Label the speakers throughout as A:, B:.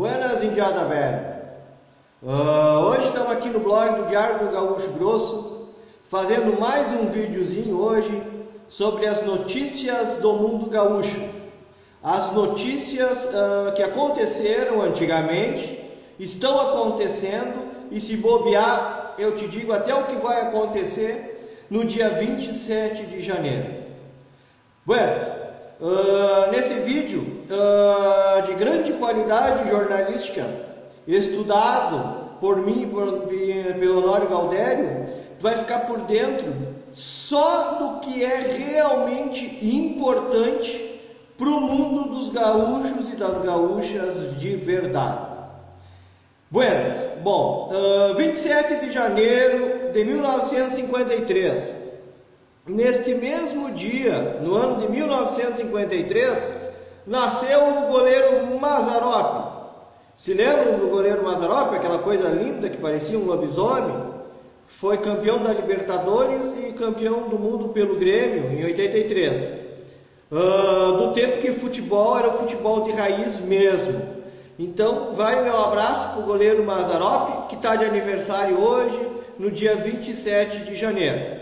A: Buenas, Indiada Velha. Uh, hoje estamos aqui no blog do Diário do Gaúcho Grosso, fazendo mais um videozinho hoje sobre as notícias do mundo gaúcho. As notícias uh, que aconteceram antigamente, estão acontecendo e se bobear, eu te digo até o que vai acontecer no dia 27 de janeiro. Bueno, uh, nesse vídeo uh, de grande qualidade jornalística, estudado por mim por, pelo Honório Galdério, vai ficar por dentro só do que é realmente importante para o mundo dos gaúchos e das gaúchas de verdade. Buenas, bom, uh, 27 de janeiro de 1953, Neste mesmo dia, no ano de 1953, nasceu o goleiro Mazarop. Se lembram do goleiro Mazarop, aquela coisa linda que parecia um lobisomem? Foi campeão da Libertadores e campeão do mundo pelo Grêmio em 83. Uh, ah, do tempo que futebol era o futebol de raiz mesmo. Então, vai meu abraço para o goleiro Mazarop, que está de aniversário hoje, no dia 27 de janeiro.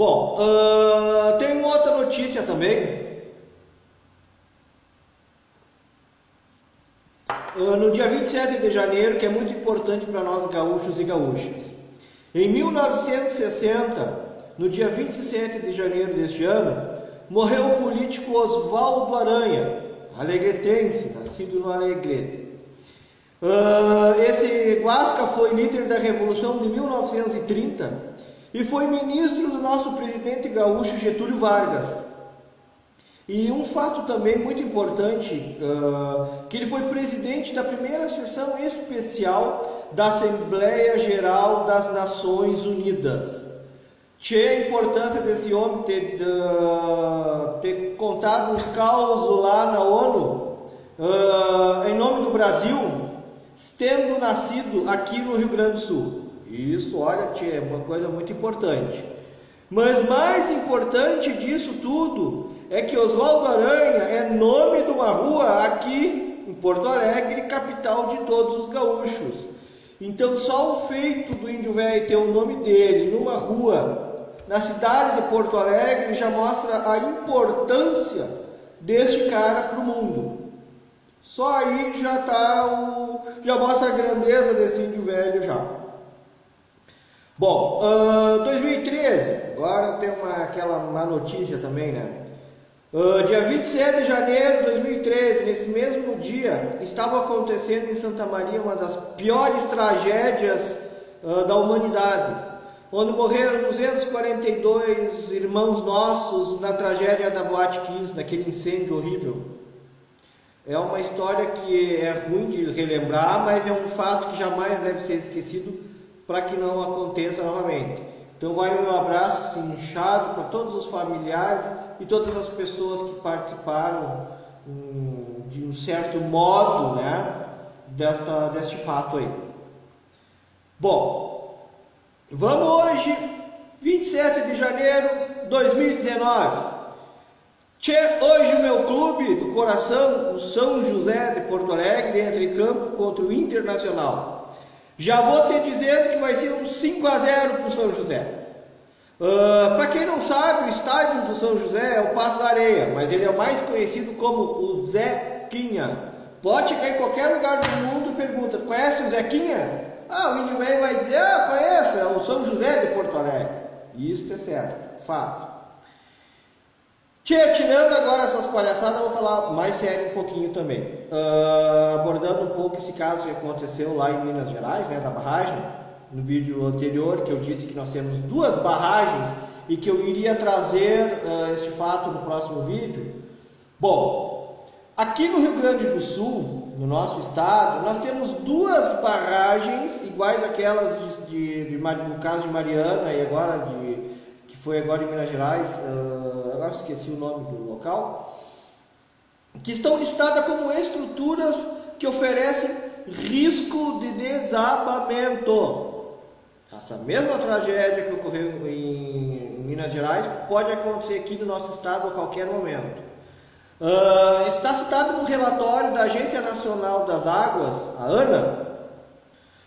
A: Bom, uh, tem uma outra notícia também. Uh, no dia 27 de janeiro, que é muito importante para nós gaúchos e gaúchas. Em 1960, no dia 27 de janeiro deste ano, morreu o político Oswaldo Aranha, alegretense, nascido no Alegrete. Uh, esse Guasca foi líder da Revolução de 1930 e foi ministro do nosso presidente gaúcho Getúlio Vargas. E um fato também muito importante, uh, que ele foi presidente da primeira sessão especial da Assembleia Geral das Nações Unidas. Tinha a importância desse homem ter, uh, ter contado os causos lá na ONU, uh, em nome do Brasil, tendo nascido aqui no Rio Grande do Sul. Isso, olha, tia, é uma coisa muito importante. Mas mais importante disso tudo é que Oswaldo Aranha é nome de uma rua aqui em Porto Alegre, capital de todos os gaúchos. Então só o feito do Índio Velho ter o nome dele numa rua na cidade de Porto Alegre já mostra a importância deste cara para o mundo. Só aí já tá o, já mostra a grandeza desse índio velho já. Bom, uh, 2013, agora tem uma, aquela má notícia também, né? Uh, dia 27 de janeiro de 2013, nesse mesmo dia, estava acontecendo em Santa Maria uma das piores tragédias uh, da humanidade, onde morreram 242 irmãos nossos na tragédia da Boate 15, naquele incêndio horrível. É uma história que é ruim de relembrar, mas é um fato que jamais deve ser esquecido para que não aconteça novamente. Então vai o meu abraço assim, inchado para todos os familiares e todas as pessoas que participaram de um certo modo né, desta, deste fato aí. Bom, vamos hoje, 27 de janeiro de 2019. Tchê, hoje o meu clube do coração, o São José de Porto Alegre, entra em campo contra o Internacional. Já vou te dizendo que vai ser um 5 a 0 para o São José. Uh, para quem não sabe, o estádio do São José é o Passo da Areia, mas ele é mais conhecido como o Zequinha. Pode chegar em qualquer lugar do mundo e pergunta: conhece o Zequinha? Ah, o velho vai dizer: ah, conheço, é o São José de Porto Alegre. Isso é certo, fato. Tia, tirando agora essas palhaçadas, vou falar mais sério um pouquinho também. Uh, abordando um pouco esse caso que aconteceu lá em Minas Gerais, né, da barragem. No vídeo anterior, que eu disse que nós temos duas barragens e que eu iria trazer uh, este fato no próximo vídeo. Bom, aqui no Rio Grande do Sul, no nosso estado, nós temos duas barragens iguais àquelas de, de, de, no caso de Mariana e agora de que foi agora em Minas Gerais. Uh, agora esqueci o nome do local, que estão listadas como estruturas que oferecem risco de desabamento. Essa mesma tragédia que ocorreu em Minas Gerais pode acontecer aqui no nosso estado a qualquer momento. Uh, está citado no relatório da Agência Nacional das Águas, a ANA,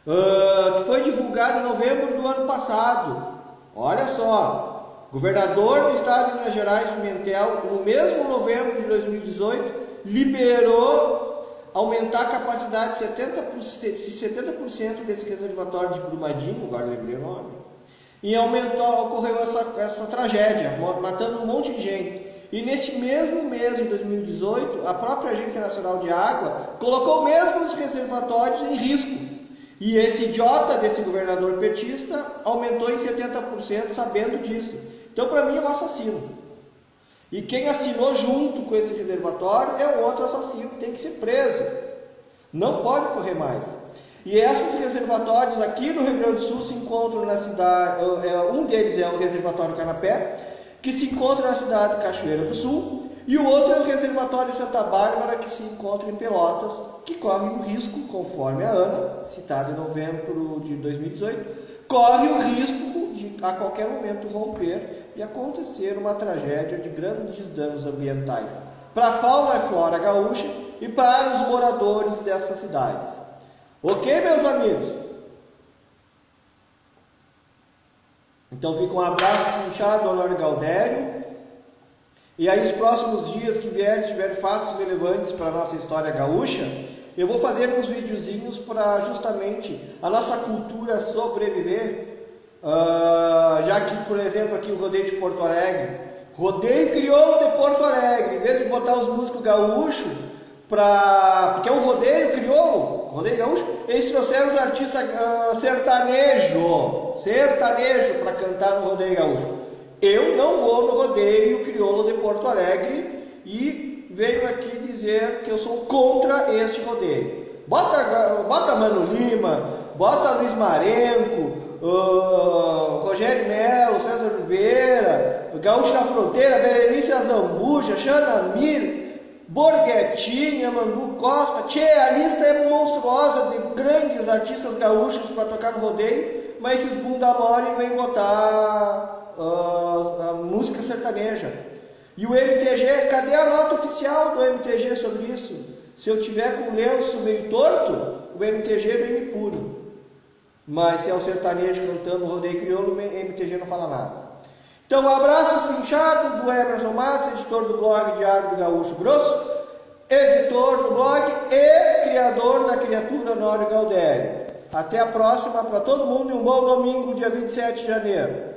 A: uh, que foi divulgado em novembro do ano passado. Olha só, governador do estado de Minas Gerais, Pimentel, no mesmo novembro de 2018, liberou aumentar a capacidade de 70%, 70 desse reservatório de Brumadinho, agora lembrei o nome, e aumentou, ocorreu essa, essa tragédia, matando um monte de gente. E neste mesmo mês de 2018, a própria Agência Nacional de Água colocou mesmo os reservatórios em risco. E esse idiota desse governador petista aumentou em 70% sabendo disso. Então, para mim, é um assassino. E quem assinou junto com esse reservatório é um outro assassino, tem que ser preso. Não pode correr mais. E esses reservatórios aqui no Rio Grande do Sul se encontram na cidade, é, um deles é o reservatório Canapé, que se encontra na cidade de Cachoeira do Sul, e o outro é o reservatório Santa Bárbara, que se encontra em Pelotas, que corre o risco, conforme a ANA, citada em novembro de 2018, corre o risco a qualquer momento romper e acontecer uma tragédia de grandes danos ambientais para a fauna e flora gaúcha e para os moradores dessas cidades. Ok, meus amigos? Então fica um abraço inchado ao Galdério. E aí, os próximos dias que vierem, tiverem fatos relevantes para a nossa história gaúcha, eu vou fazer uns videozinhos para justamente a nossa cultura sobreviver. Uh, já que, por exemplo, aqui o rodeio de Porto Alegre, rodeio crioulo de Porto Alegre, em vez de botar os músicos gaúchos, para porque é um rodeio crioulo, rodeio gaúcho, eles trouxeram os artistas uh, sertanejo, sertanejo para cantar no rodeio gaúcho. Eu não vou no rodeio crioulo de Porto Alegre e venho aqui dizer que eu sou contra este rodeio. Bota, bota Mano Lima, bota Luiz Marenco, uh, Rogério Melo, César Oliveira, Gaúcho da Fronteira, Berenice Azambuja, Xana Mir, Borghetinha, Mandu Costa. Tchê, a lista é monstruosa de grandes artistas gaúchos para tocar no rodeio, mas esses bunda mole vêm botar uh, a música sertaneja. E o MTG, cadê a nota oficial do MTG sobre isso? Se eu tiver com o lenço meio torto, o MTG vem me puro. Mas se é o sertanejo cantando rodeio crioulo, o MTG não fala nada. Então, abraço cinchado do Emerson Matos, editor do blog Diário do Gaúcho Grosso, editor do blog e criador da criatura Nório Galdério. Até a próxima para todo mundo e um bom domingo, dia 27 de janeiro.